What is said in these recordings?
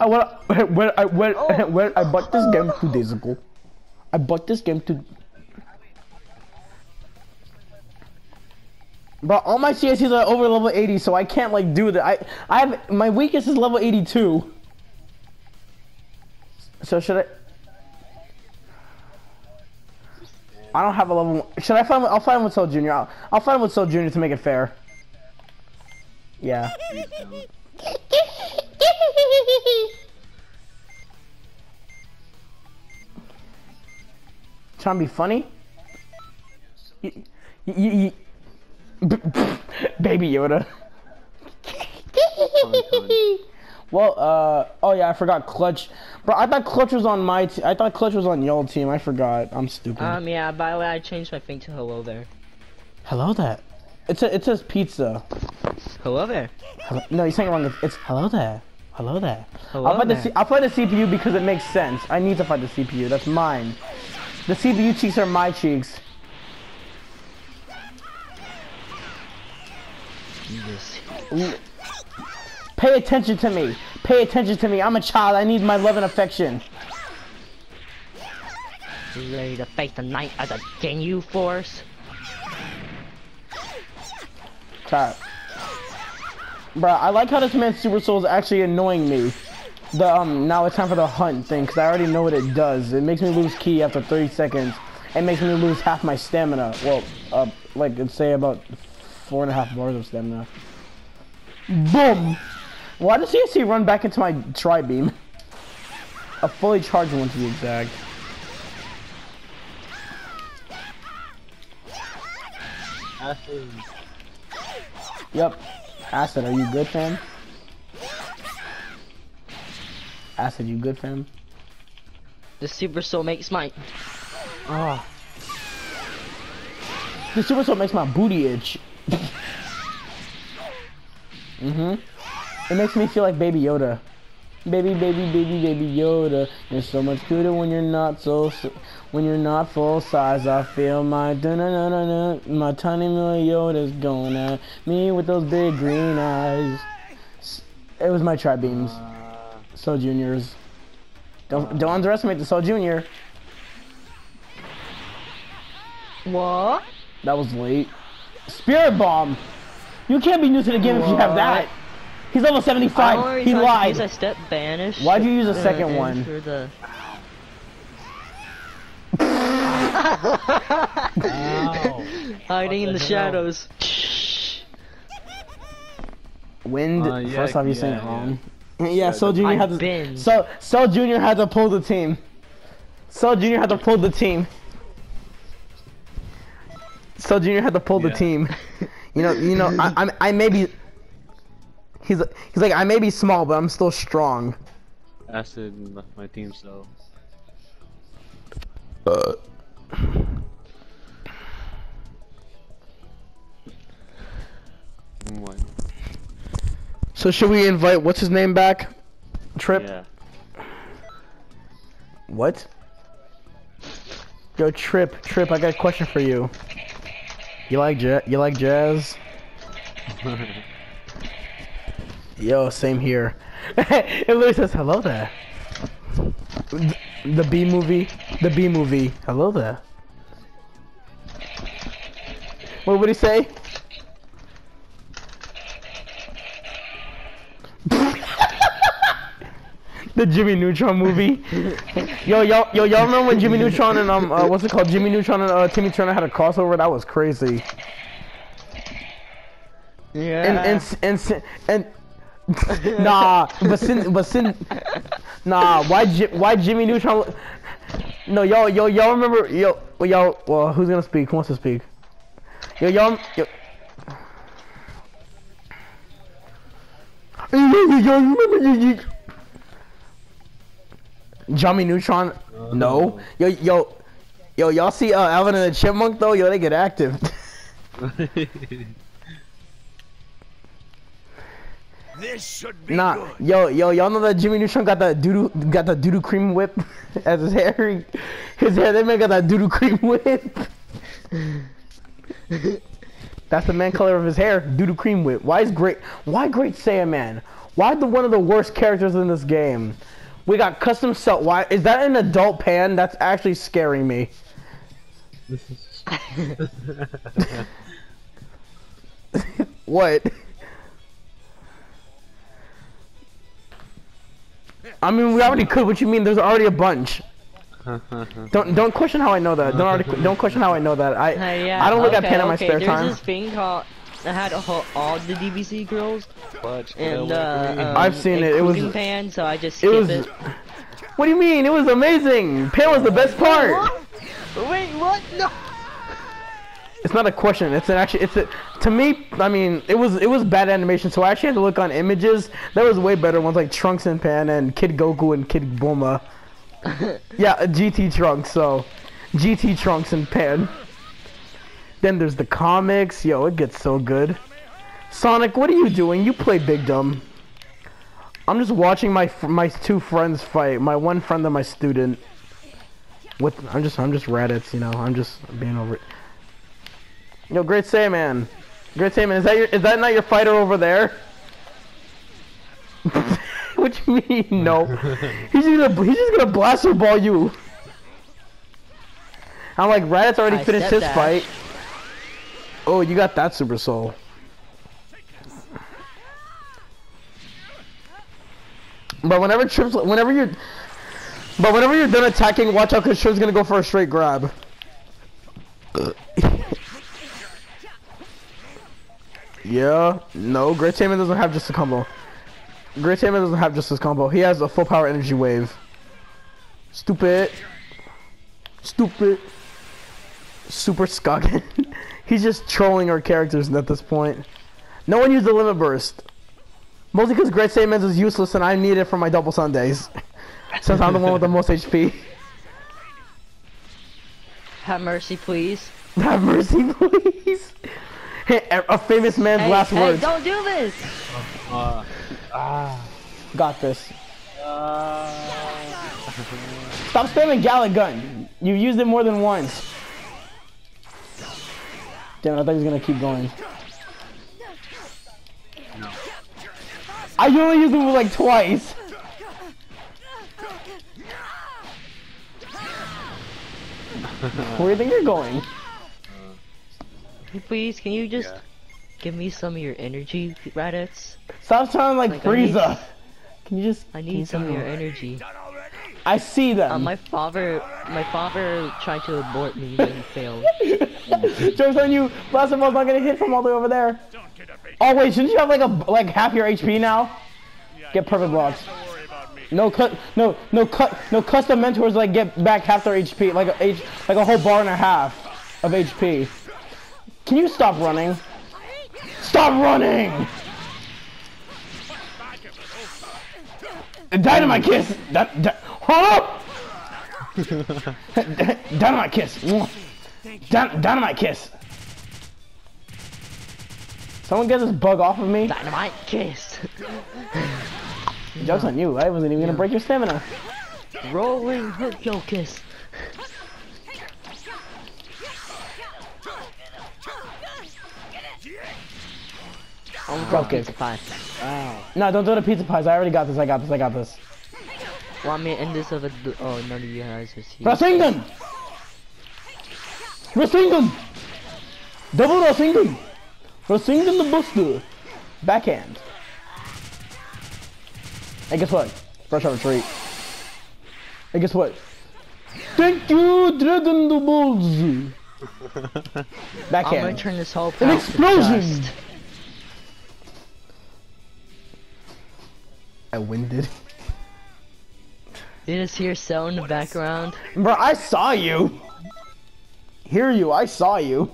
I when when I when Oh. I bought this game two days ago. I bought this game two. But all my CSCs are over level 80, so I can't like do that. I I have my weakest is level 82. So should I? I don't have a level. Should I find? I'll find with Soul Junior. I'll, I'll find with Soul Junior to make it fair. Yeah. Trying to be funny? Y- y- y- y- Baby Yoda. Well, uh, oh yeah, I forgot Clutch. Bro, I thought Clutch was on my team. I thought Clutch was on y'all team. I forgot. I'm stupid. Um, yeah, by the way, I changed my thing to hello there. hello there. It's a, it says pizza. Hello there. Hello, no, you're saying it wrong. It's, it's hello there. Hello there. Hello I'll the there. C- I'll find the CPU because it makes sense. I need to fight the CPU. That's mine. The CPU cheeks are my cheeks. Jesus. Pay attention to me. Pay attention to me. I'm a child. I need my love and affection. You ready to face the night as a Ginyu force? Crap. Bruh, I like how this man's Super Soul is actually annoying me. The um, now it's time for the hunt thing, because I already know what it does. It makes me lose ki after 30 seconds. It makes me lose half my stamina. Well, uh, like, let's say about four and a half bars of stamina. Boom! Why does CSC run back into my tri-beam? A fully charged one to be exact. Yep. Acid, are you good, fam? Acid, you good, fam? The Super Soul makes my. Oh. The Super Soul makes my booty itch. mm-hmm. It makes me feel like Baby Yoda. Baby, baby, baby, baby Yoda. You're so much cuter when you're not so, when you're not full size. I feel my na na na na. My tiny little Yoda's going at me with those big green eyes. It was my tri beams. So juniors. Don't don't underestimate the Soul Junior. What? That was late. Spirit Bomb! You can't be new to the game if you have that! He's level 75! He lied! Use a step vanish. Why'd you use a uh, second and one? For the... Hiding in the shadows. Wind, Uh, yeah, first off, you're saying it yeah, wrong. Yeah, Soul Junior I've had to. been. So, Soul Junior had to pull the team. Soul Junior had to pull the team. Soul Junior had to pull the Yeah. team. You know, you know, I, I'm, I may be. He's, he's like, I may be small, but I'm still strong. Acid left my team, so I'm So should we invite what's his name back? Trip. yeah. What? Yo, Trip, Trip, I got a question for you. You like ja- you like jazz? Yo, same here. it literally says hello there. Th- The B movie, the B movie. Hello there. What would he say? the Jimmy Neutron movie. yo, y'all, yo, y'all remember when Jimmy Neutron and um, uh, what's it called? Jimmy Neutron and uh, Timmy Turner had a crossover. That was crazy. Yeah. And and and and. nah, but sin, but sin, nah. Why, Ji- why Jimmy Neutron? No, y'all, yo, y'all remember, yo, well, y'all. Well, who's gonna speak? Who wants to speak? Yo, y'all, yo. Yo, yo, yo, remember you, you, Jimmy Neutron? No. Yo, yo, yo, y'all see uh, Alvin and the Chipmunk though? Yo, they get active. This should be Nah, good. yo, yo, y'all know that Jimmy Neutron got that doodoo, got that doodoo cream whip as his hair. His hair, they man got that doodoo cream whip. That's the man color of his hair, doodoo cream whip. Why is great? Why great Saiyaman? Why the one of the worst characters in this game? We got custom cell. Why is that an adult pan? That's actually scaring me. what? I mean, we already could. What you mean? There's already a bunch. Don't don't question how I know that. Don't already, don't question how I know that. I Uh, yeah, I don't look at okay, Pan in my okay. spare There's time. this thing called that had a whole, all the DBC girls But and uh, um, I've seen it, it was- including Pan, so I just It was. it. What do you mean? It was amazing. Pan was the best part. Wait, what? No. It's not a question. It's an actually. It's a. To me, I mean, it was it was bad animation. So I actually had to look on images. There was way better ones like Trunks and Pan and Kid Goku and Kid Bulma. yeah, GT Trunks. So, GT Trunks and Pan. Then there's the comics. Yo, it gets so good. Sonic, what are you doing? You play Big Dumb. I'm just watching my my two friends fight. My one friend and my student. With I'm just I'm just Raditz, you know. I'm just being over it. Yo, Great Saiyaman. Great Saiyaman, is that your is that not your fighter over there? what you mean? No. he's just gonna he's just gonna blaster ball you. I'm like Raditz already I finished his dash. fight. Oh, you got that Super Soul. But whenever Trips, whenever you're, but whenever you're done attacking, watch out because Trip's gonna go for a straight grab. yeah, no, Great Saiyaman doesn't have just a combo. Great Saiyaman doesn't have just this combo. He has a full power energy wave. Stupid. Stupid. Super Skoggin. He's just trolling our characters at this point. No one used the limit burst. Mostly because Great Statements is useless and I need it for my double Sundays. Since I'm the one with the most HP. Have mercy, please. Have mercy, please. Hey, a a famous man's Hey, last hey, words. don't do this. Uh, Got this. Stop spamming Galick Gun. You've used it more than once. Damn it, I thought he was gonna keep going. I only used it like twice. Where do you think you're going? Hey, Please, can you just give me some of your energy, Raditz? Stop sounding like, Like, I need- Frieza. Can you just? I need some of your energy. I see them. Uh, my father, my father tried to abort me, but he failed. Joke's on you. Blaster ball's not gonna hit from all the way over there. Don't get up, Oh wait, shouldn't you have like a like half your HP now? Get perfect blocks. Don't worry about me. No cut, no no cut, no custom mentors like get back half their HP, like a H, like a whole bar and a half of HP. Can you stop running? Stop running! Dynamite kiss. That, that? Dynamite kiss. Dynamite kiss. Someone get this bug off of me. Dynamite kiss. Joke's on you. I wasn't even gonna break your stamina. Rolling hook kiss. I'm Drop going kick. pizza pie. No, don't do the pizza pies. I already got this. I got this. I got this. Want me to end this of a? Oh, none of you guys are here. Rasengan! Rasengan! Double Rasengan! Rasengan the Buster! Backhand. Hey, guess what? Fresh out retreat. Hey, guess what? Thank you, Dragon the Balls! Backhand. I'm gonna turn this whole An crowd to explosion! I winded. You just hear Cell in the background. Bro, I saw you! Hear you, I saw you.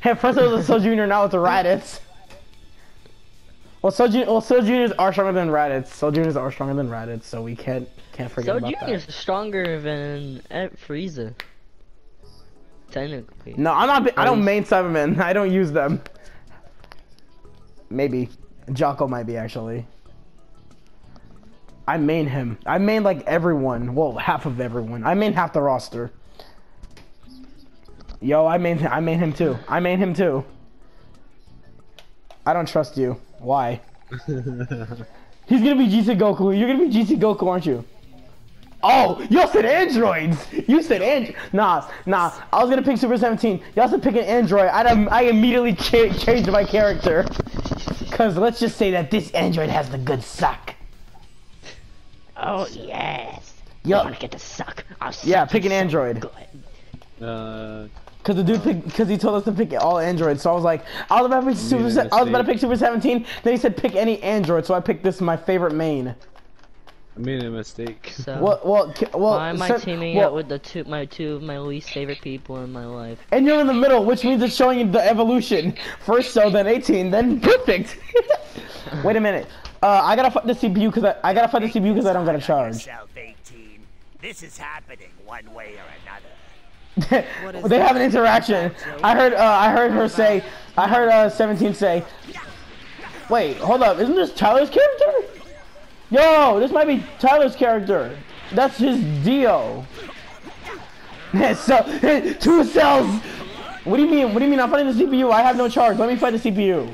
Hey, first it was a Soul Junior, now it's a Raditz. Well, Soul, Jun- well, Soul Juniors are stronger than Raditz. Soul Juniors are stronger than Raditz, so we can't can't forget So about Junior's that. stronger than Ed Frieza. Technically. No, I'm not. I don't main Saibamen. I don't use them. Maybe Jaco might be actually. I main him. I main like everyone. Well, half of everyone. I main half the roster. Yo, I main I main him too. I main him too. I don't trust you. Why? He's gonna be GC Goku. You're gonna be GC Goku, aren't you? Oh, y'all said androids. You said and nah, nah. I was gonna pick Super 17. Y'all said pick an android. I I immediately cha changed my character. Cause let's just say that this android has the good suck. Oh yes. Yo- You wanna get the suck? I'll suck Yeah, pick an so android. good. Uh, Cause the dude picked, cause he told us to pick all androids. So I was like, I was about to pick Super. made a Se- I was about to pick Super 17. Then he said pick any android. So I picked this my favorite main. I made a mistake. So Well, well, ki- well. why am I teaming well, up with the two my two of my least favorite people in my life? And you're in the middle, which means it's showing you the evolution. First so, then 18, then perfect. Wait a minute. Uh, I gotta fight the CPU because I, I gotta fight the CPU because I don't got a charge. 18. This is happening one way or another. they have an interaction. I heard. Uh, I heard her say. I heard uh, 17 say. Wait, hold up. Isn't this Tyler's character? Yo, this might be Tyler's character. That's his Dio. so two cells. What do you mean? What do you mean? I'm fighting the CPU. I have no charge. Let me fight the CPU.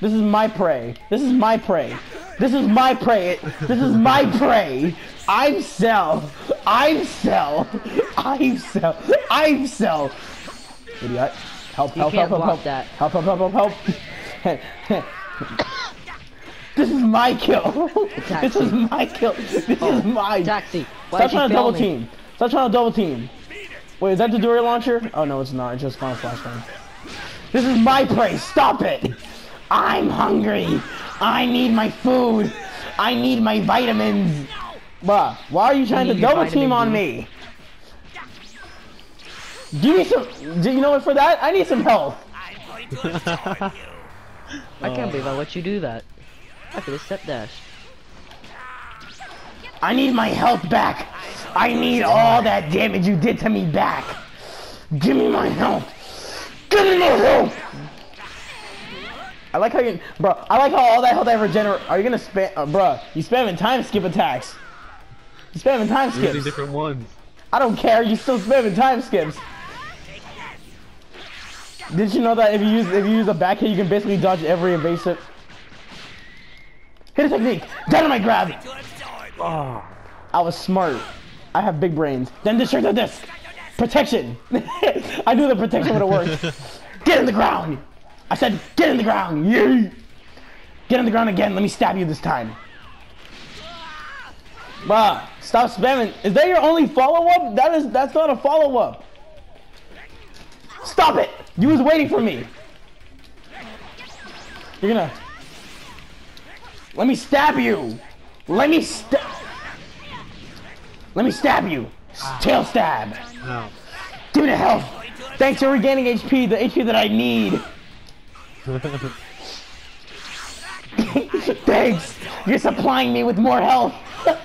This is my prey. This is my prey. This is my prey. This is my prey. I'm Cell. I'm Cell. I'm Cell. I'm Cell. Idiot. Help, You help, can't help, help, block help. that. Help, help, help, help, help. this is my kill. this is my kill. This is mine. Taxi. Why Stop did you trying to fail double me? team. Stop trying to double team. Wait, is that the Dory launcher? Oh no, it's not. It's just Final Flashbang. This is my prey. Stop it. I'm hungry. I need my food. I need my vitamins. Bruh, why are you trying to double team on me? Give me some. Do you know what? For that, I need some health. I'm going to absorb you. I can't believe I let you do that. I could have step dash. I need my health back. I need all that damage you did to me back. Give me my health. Give me my health. I like how you, bro. I like how all that health I regenerate. Are you gonna spam, uh, bro? You spamming time skip attacks. You spamming time skips. Using skips. different ones. I don't care. You still spamming time skips. Did you know that if you use if you use a back hit, you can basically dodge every evasive? Hit a technique. Dynamite grab. To absorb you. Oh, I was smart. I have big brains. Then destroy the disc. Protection. I knew the protection would have worked. Get in the ground. I said, get in the ground. Yay. Get in the ground again. Let me stab you this time. Bruh, stop spamming. Is that your only follow-up? That is, that's not a follow-up. Stop it. You was waiting for me. You're gonna. Let me stab you. Let me stab. Let me stab you. Tail stab. No. Give me the health. Thanks for regaining HP, the HP that I need. Thanks. You're supplying me with more health.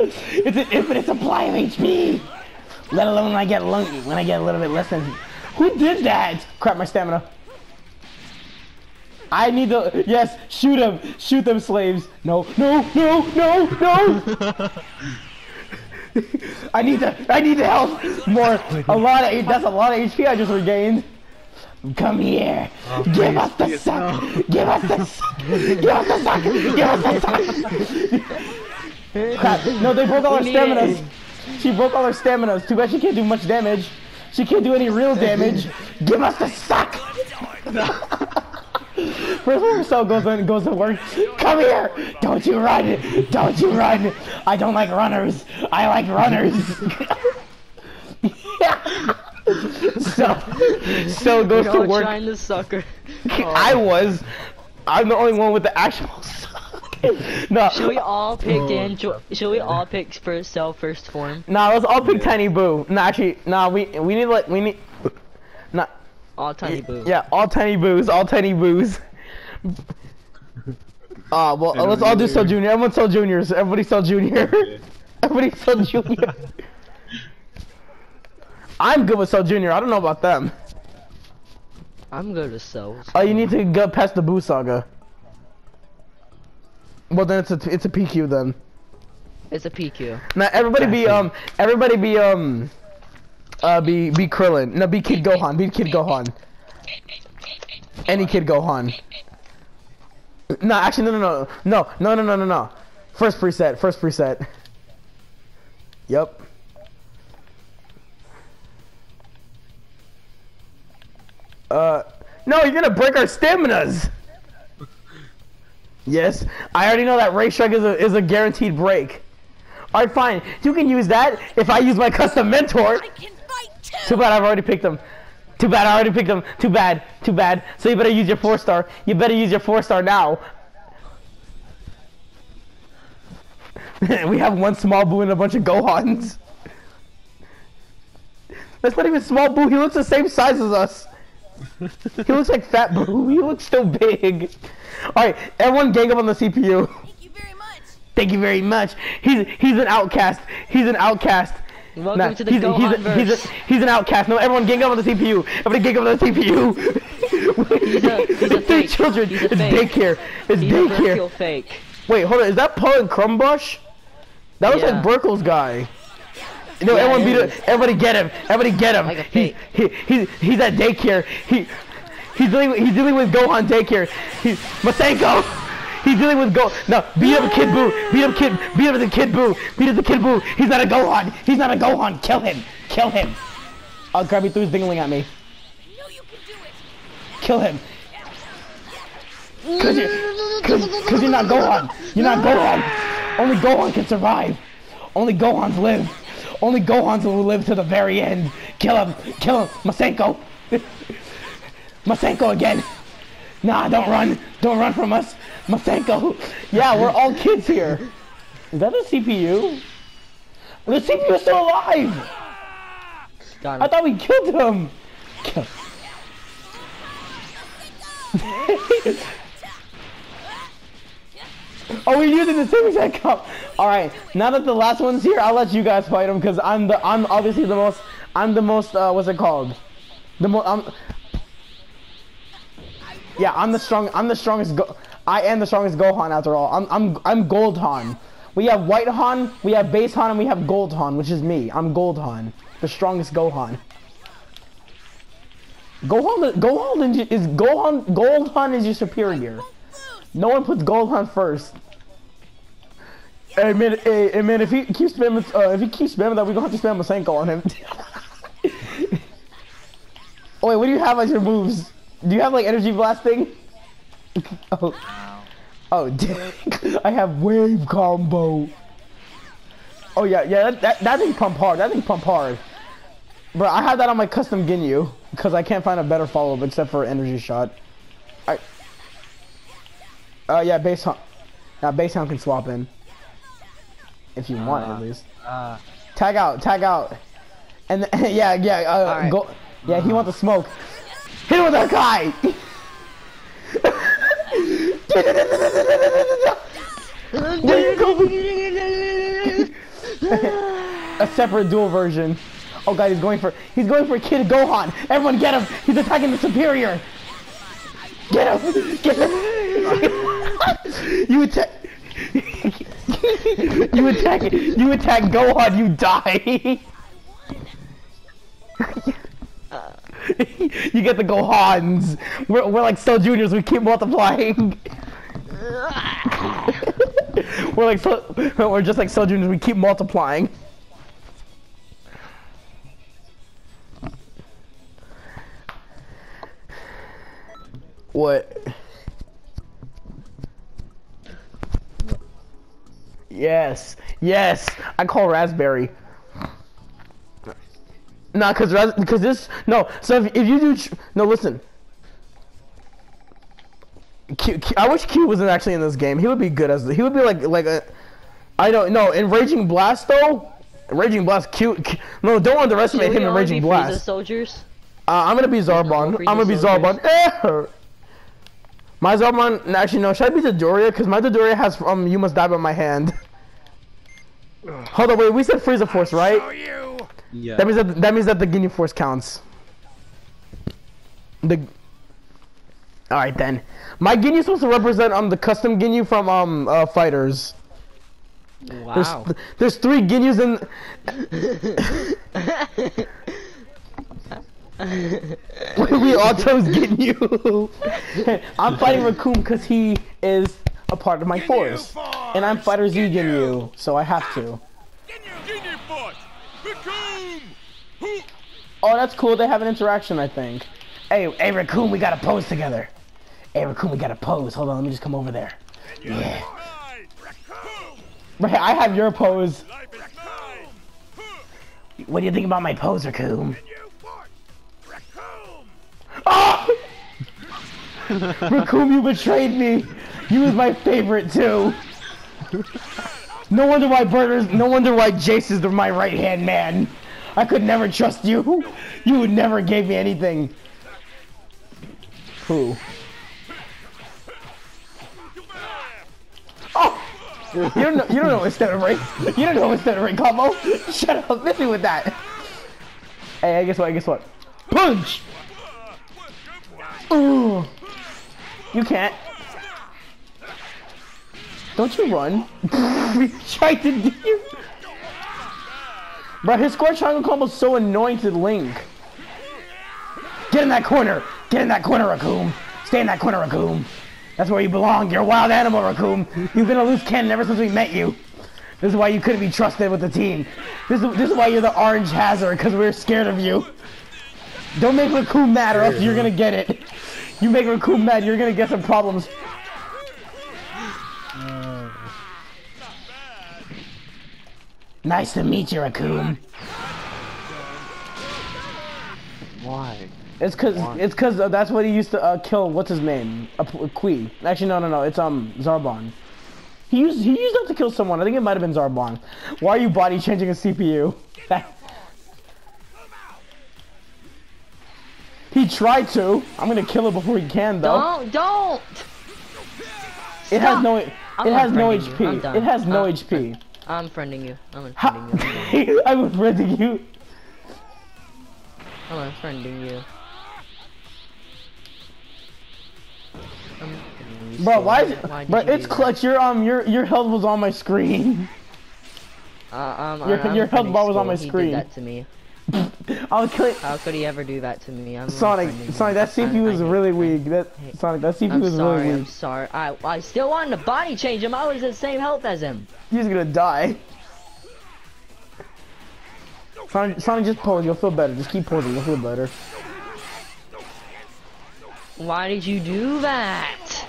it's an infinite supply of HP. Let alone when I get when I get a little bit less than. Who did that? Crap, my stamina. I need to. Yes, shoot them. Shoot them, slaves. No, no, no, no, no. I need to. I need to help. more. A lot of. That's a lot of HP I just regained. Come here. Oh, Give please, us the please, suck. no. Give us the suck. Give us the suck. Give us the suck. Crap. No, they broke all her We need staminas. She broke all her staminas. Too bad she can't do much damage. She can't do any real damage. Give us the suck. First one so goes in, goes to work. Come here! Don't you run! Don't you run! I don't like runners. I like runners. so, so goes You're to work. trying to sucker. I was. I'm the only one with the actual. suck. no, Should we all pick Andro- Should we all pick first cell first form? no, let's all pick Tiny Boo. No, actually, no, we we need like we need. No, All tiny boo. yeah, all Tiny Boos, all Tiny Boos. Ah, well, don't let's all do either. Cell Junior. Everyone Cell Juniors. Everybody Cell Junior. Everybody Cell Junior. I'm good with Cell Junior. I don't know about them. I'm good with cells. Oh, you need to go past the Boo Saga. Well, then it's a it's a PQ then. It's a PQ. Now everybody be um everybody be um uh be be Krillin. No, be Kid Gohan. Be Kid Gohan. Any kid Gohan. No, actually, no, no, no, no, no, no, no, no, no. First preset, first preset. Yep. Uh, no, you're gonna break our staminas. Yes, I already know that Ray Shrek is a is a guaranteed break. All right, fine. You can use that if I use my custom mentor. Too. Too bad I've already picked them. Too bad I already picked them. Too bad. Too bad. So you better use your four star. You better use your four star now. we have one small boo and a bunch of Gohans. That's not even small boo. He looks the same size as us. he looks like fat boo. He looks so big. All right, everyone gang up on the CPU. Thank you very much. Thank you very much. He's he's an outcast. He's an outcast. Welcome Nah, to the he's, he's, a, he's, a, he's an outcast. No, everyone gang up on the CPU. Everybody gang up on the CPU. He's a- he's Three children. He's it's fake. daycare. It's He's daycare. fake. Wait, hold on. Is that Paul and Crumbush? That looks Yeah. like Burkle's guy. No, Yeah, everyone beat it. Everybody get him. Everybody get him. Like He, he, he's he's at daycare. He he's dealing with, he's dealing with Gohan daycare. He's Masenko. He's dealing with Go. No, beat up Kid Buu. Beat up Kid. Beat up the Kid Buu. Beat up the Kid Buu. He's not a Gohan. He's not a Gohan. Kill him. Kill him. Oh, Krabby threw his dingling at me. Kill him. Cause you, cause, cause you're not Gohan. You're not Gohan. Only Gohan can survive. Only Gohans live. Only Gohans will live to the very end. Kill him. Kill him. Masenko. Masenko again. Nah, don't run. Don't run from us. Masenko. Yeah, we're all kids here. Is that the CPU? The CPU is still alive. I thought we killed him. Oh, we're using the same exact cup. All right, now that the last one's here, I'll let you guys fight him because I'm the I'm obviously the most I'm the most uh, what's it called? The most I'm. Yeah, I'm the strong. I'm the strongest. Go- I am the strongest Gohan after all. I'm I'm I'm Gold Han. We have White Han, we have Base Han, and we have Gold Han, which is me. I'm Gold Han, the strongest Gohan. Gohan, Gohan is, Gohan. Gold Han is your superior. No one puts Gold Han first. Hey man, hey, hey man, if he keeps spamming, uh, if he keeps spamming that, we gonna have to spam Masenko on him. wait, what do you have as your moves? Do you have like energy blasting? oh, oh, dang. I have wave combo. Oh yeah, yeah, that, that that thing pump hard. That thing pump hard. Bro, I have that on my custom Ginyu because I can't find a better follow up except for energy shot. I. Uh yeah, base hunt. Now base hunt can swap in. If you want, Uh, at least. Uh, Tag out, tag out. And yeah, yeah, uh, Alright. go. Yeah, he wants to smoke. Hit him with that guy. A separate dual version. Oh god, he's going for he's going for Kid Gohan. Everyone get him. He's attacking the superior. Get him. Get him. you attack. you attack. You attack Gohan. You die. you get the Gohans. We're, we're like Cell Juniors. We keep multiplying. we're like so, we're just like Cell Juniors. We keep multiplying. What? Yes, yes. I call raspberry. Nah, cause ras- cause this no. So if, if you do tr- no, listen. Q, Q, I wish Q wasn't actually in this game. He would be good as he would be like like a. I don't know. In Raging Blast though, Raging Blast Q. Q no, don't underestimate Should him we in all Raging be Frieza Blast. soldiers? Uh, I'm gonna be Zarbon. I'm gonna be soldiers. Zarbon. My Zarbon, actually no, should I be Dodoria? Because my Dodoria has um, you must die by my hand. Hold on, wait, we said Frieza Force, right? Show you. yeah. That means that that means that the Ginyu Force counts. The. All right then, my Ginyu is supposed to represent um the custom Ginyu from um uh, fighters. There's Wow. there's three Ginyus in. we autos get you. I'm fighting Recoome because he is a part of my force, and I'm fighter Z Ginyu, so I have to. Ginyu Force! Recoome! Oh, that's cool. They have an interaction, I think. Hey, hey, Recoome, we gotta pose together. Hey, Recoome, we gotta pose. Hold on, let me just come over there. Yeah. Right! I have your pose. Life is mine! What do you think about my pose, Recoome? Oh! Recoome, you betrayed me. You was my favorite too. No wonder why Burter's, no wonder why Jeice is my right hand man. I could never trust you. You would never gave me anything. Who? Oh! You don't know, you don't know instead of ring. You don't know instead of ring combo. Shut up, miss me with that. Hey, I guess what? Guess what? Punch! Ooh. You can't. Don't you run. he tried to do you. Bro, his square triangle combo is so annoying to Link. Get in that corner. Get in that corner, Recoome. Stay in that corner, Recoome. That's where you belong. You're a wild animal, Recoome. You've been a loose cannon ever since we met you. This is why you couldn't be trusted with the team. This is, this is why you're the orange hazard, because we're scared of you. Don't make Recoome mad or else you're gonna get it. You make Recoome mad, you're gonna get some problems. Nice to meet you, Recoome. Why? It's cause Why? it's cause uh, that's what he used to uh, kill. What's his name? A Queen. Actually, no, no, no. It's um Zarbon. He used he used that to kill someone. I think it might have been Zarbon. Why are you body changing a CPU? he tried to. I'm gonna kill it before he can though. Don't, don't! it has no. It I'm has no unfriending you. I'm HP. It has no Uh, HP. I'm friending you. I'm unfriending you. I'm friending you. I'm unfriending you. I'm unfriending you Bro, why is it, Why bro, it's clutch. Your um, your your health was on my screen. Uh, um, Your- I'm your health bar was on my He screen. did that to me. I was killing How could he ever do that to me? I'm Sonic. Sonic, that I- CPU was I- really I- weak. That Sonic, that CPU I'm was sorry. really I'm sorry. I I still wanted to body change him. I was the same health as him. He's gonna die. Sonic, Sonic, just pose. You'll feel better. Just keep posing. You'll feel better. Why did you do that?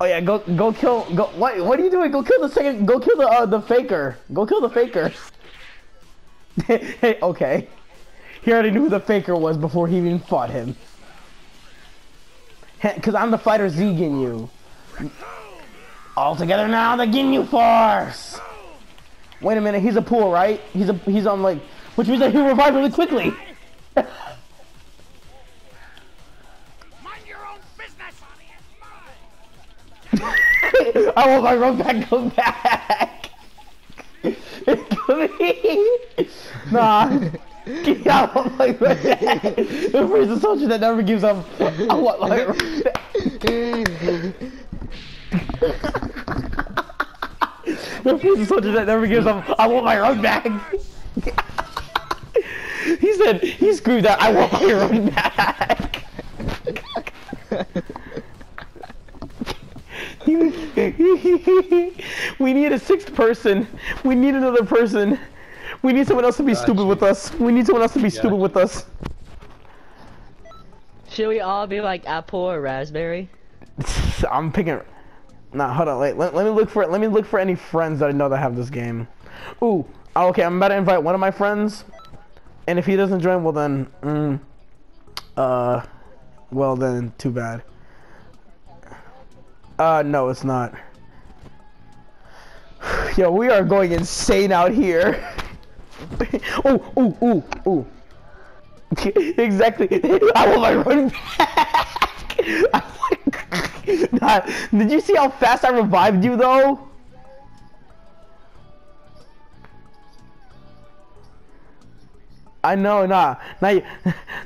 Oh yeah, go go kill. Go. What what are you doing? Go kill the second. Go kill the uh, the faker. Go kill the faker. okay. He already knew who the faker was before he even fought him. Cause I'm the fighter Z Ginyu. All together now, the Ginyu Force. Wait a minute, he's a pool, right? He's a he's on like, which means that he'll revive really quickly. I want my run back, go back. nah. I want my run back. The first soldier that never gives up. I want my run. The first soldier that never gives up. I want my run back. he said, he screwed that. I want my run back. we need a sixth person. We need another person. We need someone else to be Got stupid you. with us. We need someone else to be stupid with us. Should we all be like Appule or raspberry? I'm picking. Nah, hold on. Wait, let, let me look for it. Let me look for any friends that I know that have this game. Ooh. oh, Okay, I'm about to invite one of my friends, and if he doesn't join, well then, mm, uh, well then, too bad. Uh, no, it's not. Yo, we are going insane out here. oh, ooh, ooh, ooh. exactly. I want my run back. Nah, did you see how fast I revived you though? I know, nah. Now you,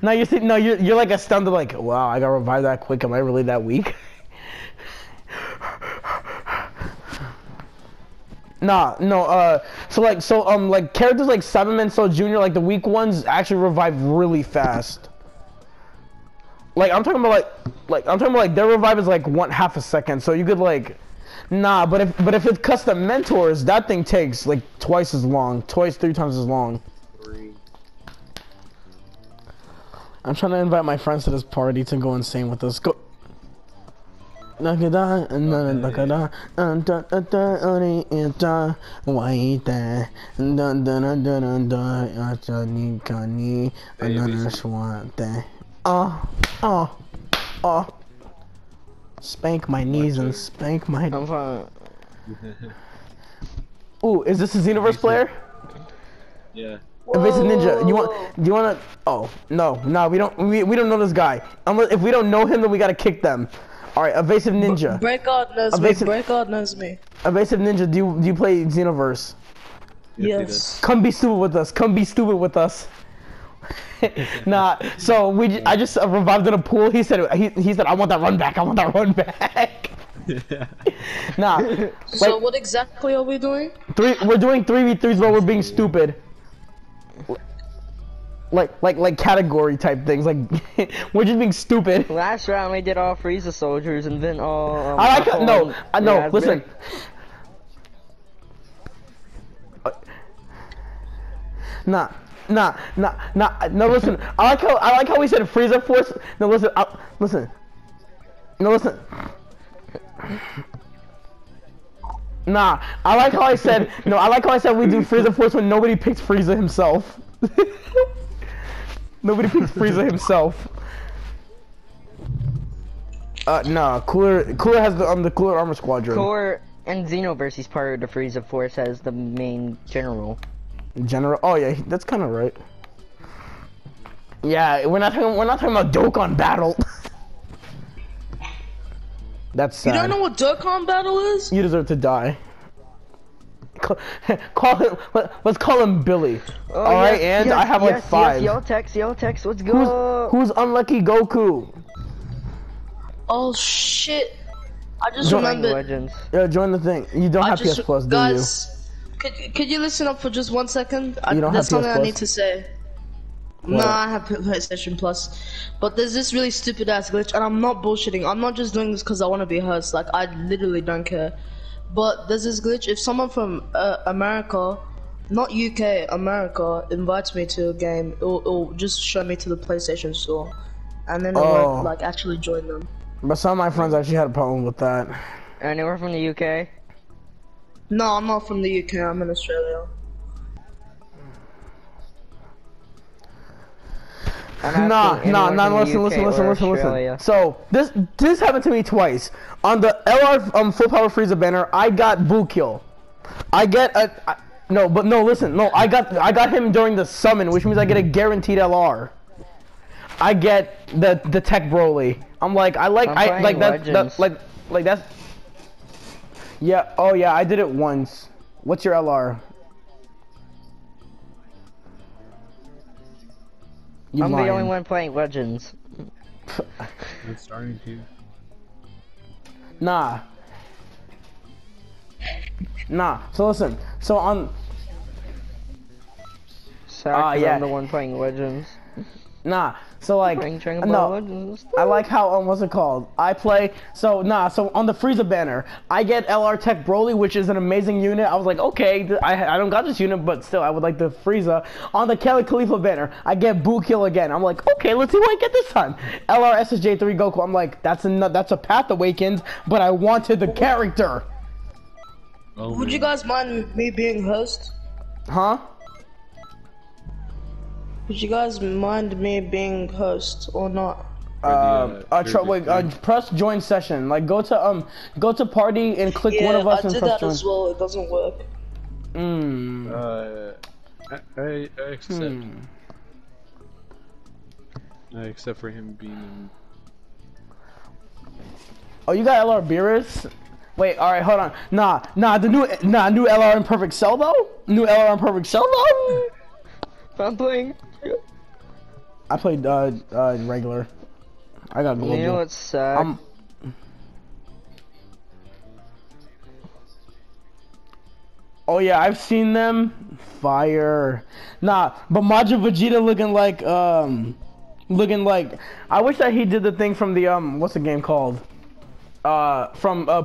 now you think, no, you're, you're like astounded, like, wow, I got revived that quick. Am I really that weak? Nah, no. Uh, so like, so um, like characters like Seven Saibaman Soul Jr. Like the weak ones actually revive really fast. Like I'm talking about like, like I'm talking about like their revive is like one half a second. So you could like, nah. But if but if it's custom mentors, that thing takes like twice as long, twice three times as long. Three. I'm trying to invite my friends to this party to go insane with us. Go. Nakada, uh, ita, waita, swante. Oh, oh, oh. Spank my knees and spank my. I'm fine. Ooh, is this a Xenoverse player? Yeah. Evasive Ninja, you want? Do you want to? Oh no, no, we don't. We, we don't know this guy. Unless if we don't know him, then we gotta kick them. All right, Evasive Ninja. Breakout knows me. Evasive- Breakout knows me. Evasive Ninja, do you do you play Xenoverse? Yes. Come be stupid with us. Come be stupid with us. nah, so we j- I just uh, revived in a pool. He said he, he said I want that run back. I want that run back. nah, So what exactly are we doing? three. We're doing three v threes, but we're being stupid. Like like like category type things. Like we're just being stupid. Last round we did all Frieza soldiers and then all. Um, I like all, no, I no. yeah, listen. Nah, nah, nah, nah. No, listen. I like how I like how we said Frieza Force. No, listen. I, listen. No, listen. Nah, I like how I said. No, I like how I said we do Frieza Force when nobody picks Frieza himself. nobody picks Frieza himself. Uh, nah. Cooler, Cooler has the um the Cooler Armor Squadron. Cooler and Xenoverse, he's part of the Frieza Force as the main general. General. Oh yeah, that's kind of right. Yeah, we're not talking. We're not talking about Dokkan battle. that's You don't know what Dokkan Battle is? You deserve to die. Call, call him. Let, us call him Billy. Oh, All right, yes, and yes, I have like yes, five. Yes, yo, text, yo, text, let's go. who's, who's unlucky Goku? Oh shit! I just Don't- Playing remembered. Legends. Yeah, join the thing. You don't I have just PS Plus, do guys, could could you listen up for just one second? I, You don't there's have PS something I Plus? need to say. No, What? I have P- PlayStation Plus, but there's this really stupid ass glitch, and I'm not bullshitting. I'm not just doing this because I want to be host. Like I literally don't care. But there's this glitch. If someone from uh, America, not UK, America, invites me to a game, it'll, it'll just show me to the PlayStation Store, and then I Oh. won't like actually join them. But some of my friends actually had a problem with that. Anywhere from the UK? No, I'm not from the UK. I'm in Australia. Nah, nah, nah. Listen, listen, listen, listen, listen. So this this happened to me twice. On the LR um full power Frieza banner, I got Boo Kill. I get a I, no, but no. Listen, no. I got I got him during the summon, which means I get a guaranteed LR. I get the the Tech Broly. I'm like I like I'm I like that, that like like that's. Yeah. Oh yeah. I did it once. What's your LR? You I'm the only one playing Legends. I'm starting to. Nah. Nah. So listen. So on. Sorry, Ah, yeah. I'm the one playing Legends. Nah. So like. Playing Dragon No. I like how um what's it called? I play so nah so on the Frieza banner I get LR Tech Broly which is an amazing unit. I was like okay th- I I don't got this unit but still I would like the Frieza. On the Kale Caulifla banner I get Boo Kill again. I'm like okay let's see what I get this time. LR SSJ 3 Goku. I'm like that's a that's a Path Awakens but I wanted the character. Oh, Would you guys mind me being host? Huh? Would you guys mind me being host or not? Uh, uh, uh, for wait, uh, press join session. Like, go to um, go to party and click yeah, one of us I and did press that join. as well. It doesn't work. Mm. Uh, I, I, I accept. Hmm. Uh, except for him being in. Oh, you got LR Beerus? Wait, all right, hold on. Nah, nah, the new, nah, new LR in Perfect Cell though. New LR in Perfect Cell though. I'm playing. I played uh, uh regular. I got global. You know what's sad? Oh yeah, I've seen them. Fire. Nah, but Majin Vegeta looking like um, looking like. I wish that he did the thing from the um, what's the game called? Uh, from uh.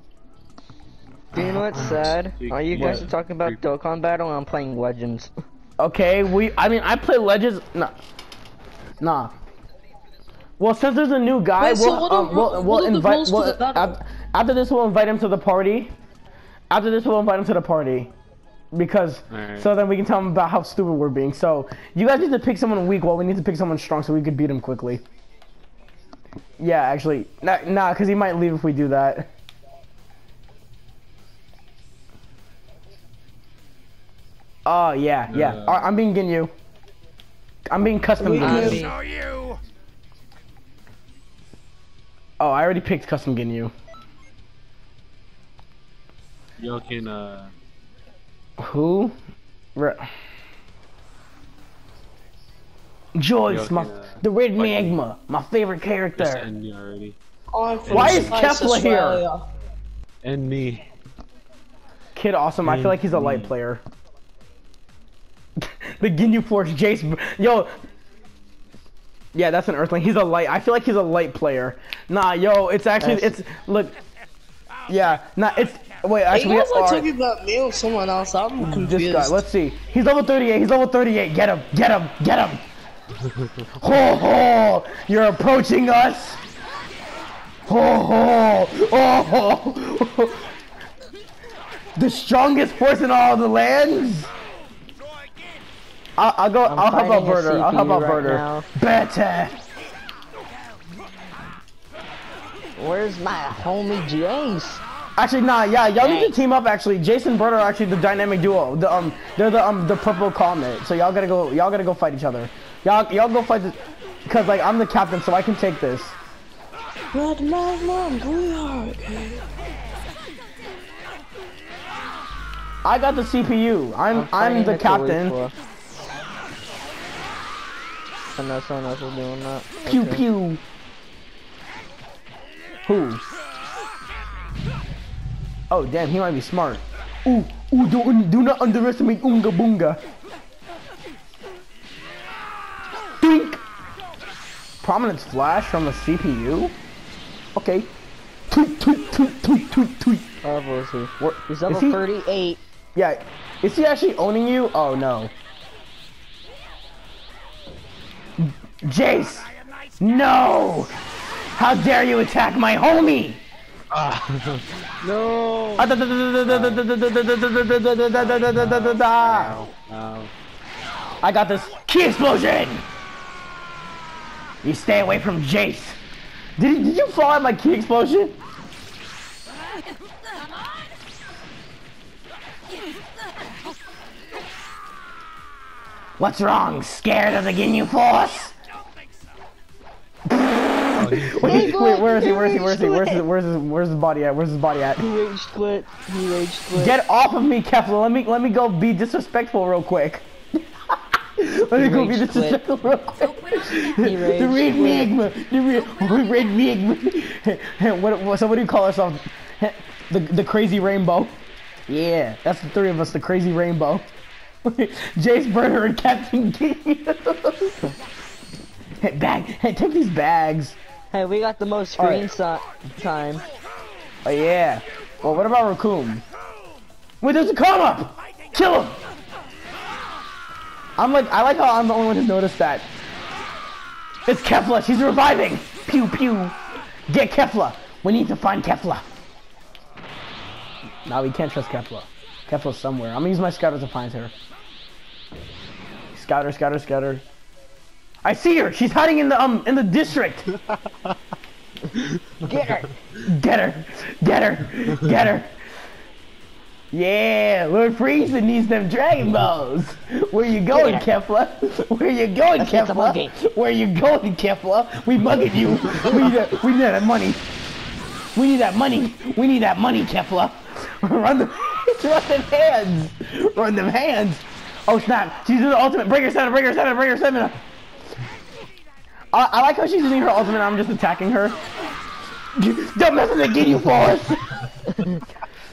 Do you know what's sad? All you guys What? are talking about Dokkan Battle and I'm playing Legends. Okay, we. I mean, I play Legends. Nah. Nah. Well, since there's a new guy, Wait, we'll, what are- um, we'll, we'll invite. We'll, the battle? af- after this, we'll invite him to the party. After this, we'll invite him to the party. Because, Alright. so then we can tell him about how stupid we're being. So, you guys need to pick someone weak while we need to pick someone strong so we could beat him quickly. Yeah, actually. Nah, nah, because he might leave if we do that. Oh, yeah, yeah. Uh, I- I'm being Ginyu. I'm being custom We Ginyu. can- Show you. Oh, I already picked custom Ginyu. Y'all can uh Who? Re- Jeice, Okay, my uh, the Red Magma, my favorite just character. end me already. I'm from Why is Spice Kefla here? Australia. End me. Kid Awesome, I feel like he's a light Mm. player. the Ginyu Force, Jeice, yo. Yeah, that's an Earthling. He's a light. I feel like he's a light player. Nah, yo, it's actually it's look. Yeah, nah, it's wait. Hey, Actually, you guys we, are alright. talking about me or someone else? I'm confused. This guy, let's see. He's level 38. He's level 38. Get him. Get him. Get him. ho ho! You're approaching us. Ho ho! Oh ho! the strongest force in all the lands. I'll, I'll go. I'm I'll help out fighting a Burter. I'll help CPU out right Burter. now. Better. Where's my homie Jeice? Actually, nah, yeah, y'all need to team up. Actually, Jason Bird are actually the dynamic duo. The um, they're the um, the purple comet. So y'all gotta go. Y'all gotta go fight each other. Y'all, y'all go fight. The, Cause like I'm the captain, so I can take this. Red Magnum, we are. I got the CPU. I'm I'm, fighting the a captain. I know someone else is doing that. Pew Okay. pew. Who? Oh damn, he might be smart. Ooh, ooh, do, do not underestimate Unga Boonga. Think. Prominence flash from the CPU. Okay. Toot toot toot toot toot toot. How level is he? What- He's is level he- 38. Yeah, is he actually owning you? Oh no. Jeice! No! How dare you attack my homie! No. I got this ki explosion! You stay away from Jeice. Did, did you fall at my ki explosion? What's wrong? Scared of the Ginyu Force? Oh, wait, wait, where is he? Where is he? Where is he? Where's his, where's his, where's his body at? Where's his body at? He rage quit. He rage quit. Get off of me, Kefla. Let me let me go be disrespectful real quick. let me go be Rage quit. disrespectful real quick. He the rage red quit. magma. The red, oh, red magma. what, what, so what do you call ourselves? The the crazy rainbow. Yeah, that's the three of us. The crazy rainbow. Jeice Burner and Captain Key. Hey, bag. Hey, take these bags. Hey, we got the most screen right. so time. Oh yeah. Well, what about Recoome? Wait, there's a come up. Kill him. I'm like, I like how I'm the only one who noticed that. It's Kefla. She's reviving. Pew pew. Get Kefla. We need to find Kefla. Now we can't trust Kefla. Kefla's somewhere. I'm gonna use my scouter to find her. Scouter, scouter, scouter. I see her. She's hiding in the um in the district. Get her! Get her! Get her! Get her! Yeah, Lord Frieza needs them Dragon Balls. Where you going, Kefla? Where you going, Let's Kefla? Where you going, Kefla? We mugging you. We need that. We need that money. We need that money. We need that money, Kefla. Run them, run them hands. Run them hands. Oh snap! She's doing the ultimate. Break her stamina. Break her stamina. Break her stamina. I, I like how she's using her ultimate. I'm just attacking her. Don't mess with the Ginyu Force.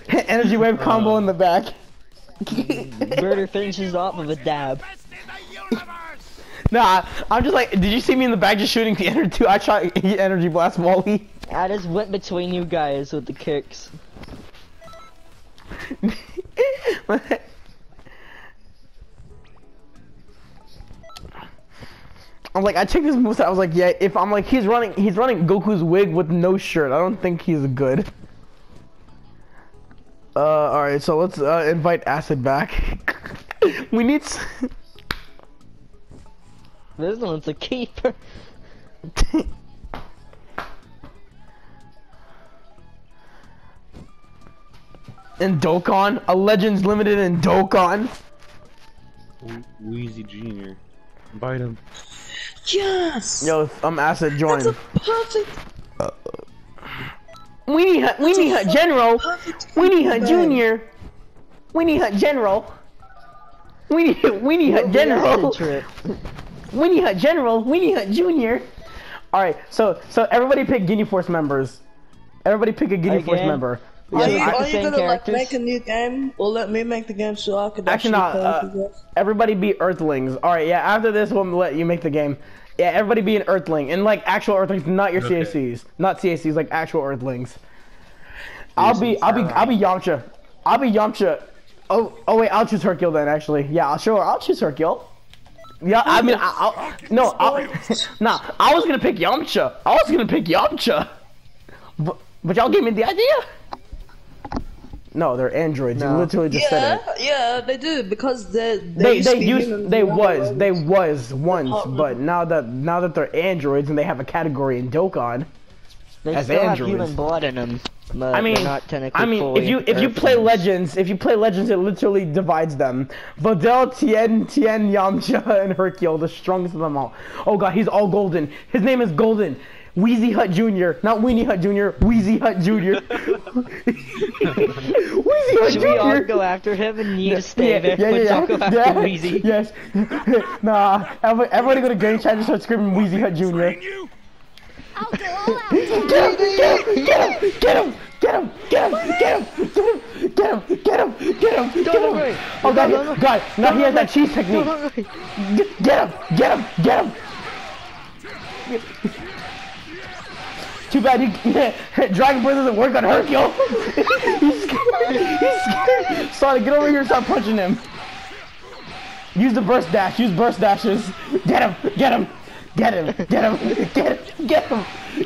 Energy wave combo in the back. Murder finishes off with a dab. Best in the universe! Nah, I'm just like, did you see me in the back just shooting the energy? Two, I shot energy blast Wally. I just went between you guys with the kicks. I'm like, I checked his moveset. I was like, yeah. If I'm like, he's running, he's running Goku's wig with no shirt. I don't think he's good. Uh, all right. So let's uh, invite Acid back. we need. This one's a keeper. in Dokkan, a Legends Limited in Dokkan. We- Wheezy Jr. Invite him. Yes. Yo, I'm asset join. That's a uh, perfect. We need her. We need her general. We need her junior. We need her general. We need. We need her general. We need her general. We need her junior. All right. So so everybody pick Ginyu Force members. Everybody pick a Ginyu Again? Force member. We Are you, are you gonna like make a new game, or let me make the game so I can Actually, actually, not. play Uh, with everybody be Earthlings. All right, yeah. After this, we'll let you make the game. Yeah, everybody be an Earthling, and like actual Earthlings, not your Okay. CACs, not CACs, like actual Earthlings. I'll be, I'll be, I'll be Yamcha. I'll be Yamcha. Oh, oh wait, I'll choose Hercule then. Actually, yeah, I'll sure, I'll choose Hercule. Yeah, I mean, I, I'll, no, I'll, nah, I was gonna pick Yamcha. I was gonna pick Yamcha, but, but y'all gave me the idea. No, they're androids. You literally just said it. yeah, they do because they They used they used humans they was they was once, but now that now that they're androids and they have a category in Dokkan, They As still have androids. human blood in them. But I mean, not technically I mean, if you if you play Earthlings. Legends, if you play Legends, it literally divides them. Videl, Tien, Tien, Yamcha, and Hercule, the strongest of them all. Oh god, he's all golden. His name is Golden. Wheezy Hut Jr., not Weenie Hut Jr., Wheezy Hut Jr. Wheezy Hut Should Jr. we all go after him and you just stay there? yeah, but yeah, go yeah, after yeah, Weezy. Yes. nah, everybody, everybody go to Game Chat and start screaming Wheezy Hut Jr. Train you? I'll go all out. Get him! Get him! Get him! Get him! Get him! Get him! Get him! Get him! Get him! Get him! Get Go, him! go, Oh go, god! go, go. God! Now he has that cheese technique. Get get him! Get him! Get him! Too bad you Dragon Breath doesn't work on Hercule. He's scared. He's scared. Sonic, get over here and start punching him. Use the burst dash. Use burst dashes. Get him! Get him! Get him! Get him! Get him! Get him!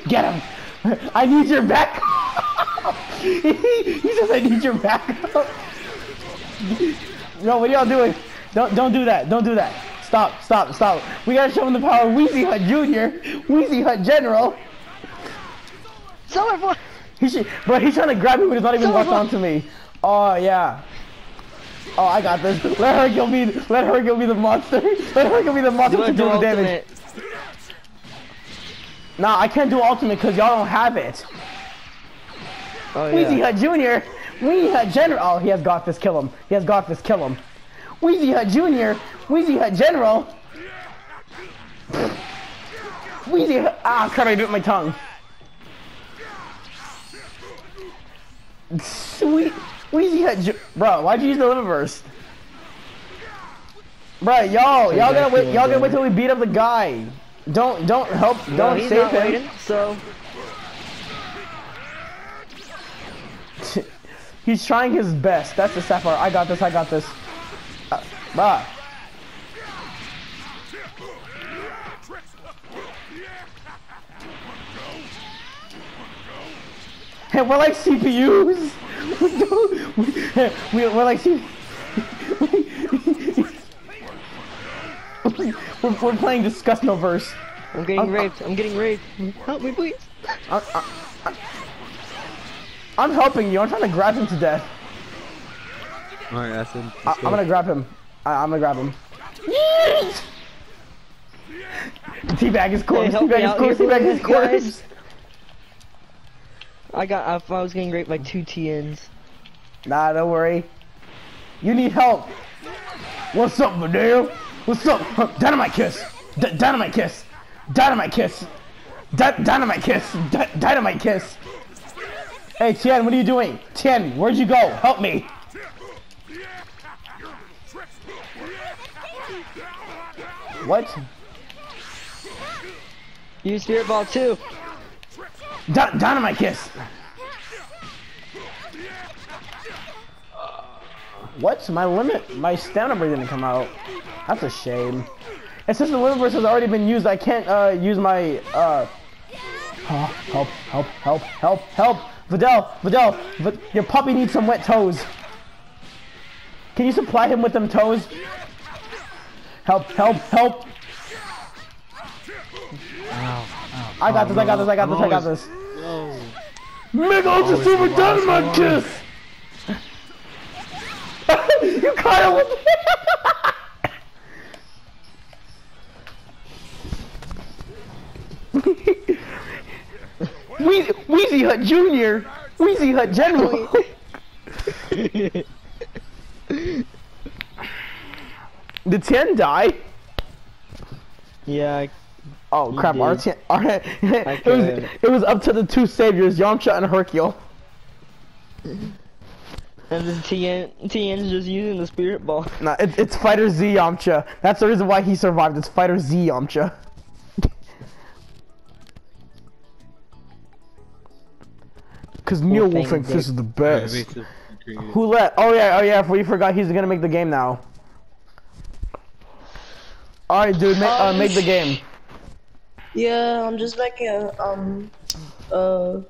Get him! I need your back. he says I need your back. Yo, what are y'all doing? Don't don't do that. Don't do that. Stop, stop, stop. We gotta show him the power of Wheezy Hut Jr., Wheezy Hut General. Someone, He should, bro, he's trying to grab me, but he's not even Someone- locked onto me. Oh, yeah. Oh, I got this. Let her kill me. Let her kill me the monster. Let her kill me the monster do to do the dual damage. Nah, I can't do ultimate because y'all don't have it. Oh Wheezy yeah. Hut Jr., Wheezy Hut General. Oh, he has got this. Kill him. He has got this. Kill him. Wheezy Hut Jr., Wheezy Hut General. Wheezy Hut. Ah, crap, I bit my tongue. Sweet. Wheezy Hut. Ju- Bro, why'd you use the Liververse? Bro, yo, y'all gotta wait. Y'all gotta wait till we beat up the guy. Don't, don't help. No, Don't he's save not him. waiting. So He's trying his best. That's the sapphire. I got this. I got this. Uh, bruh. Hey, we're like CPUs. we, we're like C- we're, we're playing Discuss No Verse. I'm getting uh, raped. I'm getting raped. Help me, please. I, I, I, I'm helping you. I'm trying to grab him to death. Alright, Acid. I, let's I'm go. gonna grab him. I, I'm gonna grab him. Teabag is Hey, corpse. help me Teabag is out corpse. Teabag is please, corpse. I got, I was getting raped by two TNs. Nah, don't worry. You need help. What's up, Madeo? What's up? Dynamite kiss. D dynamite kiss. Dynamite kiss. D dynamite kiss. D dynamite kiss. Hey, Tien, what are you doing? Tien, where'd you go? Help me. What? Use spirit ball too. Dy dynamite kiss. What's My limit, my stamina bar didn't come out. That's a shame. And since the burst has already been used, I can't uh, use my uh. oh, help! Help! Help! Help! Help! Videl! Videl! V your puppy needs some wet toes. Can you supply him with them toes? Help! Help! Help! I got this! I got this! I got this! I got this! Mega Ultra Super Dynamite Kiss! you Kyle with Wheezy, Wheezy Hut Junior, Weezy Hut General. Did Tien die? Yeah, I- Oh crap! did. Our Tien, our, it was it was up to the two saviors, Yamcha and Hercule. and then Tien Tien's just using the spirit ball. Nah, it's it's FighterZ Yamcha. That's the reason why he survived. It's FighterZ Yamcha. Cause Neil will thing think this is the best. wait, Who let? Oh yeah, oh yeah. We forgot he's gonna make the game now. All right, dude, make, uh, make the game. Yeah, I'm just making a, um, uh,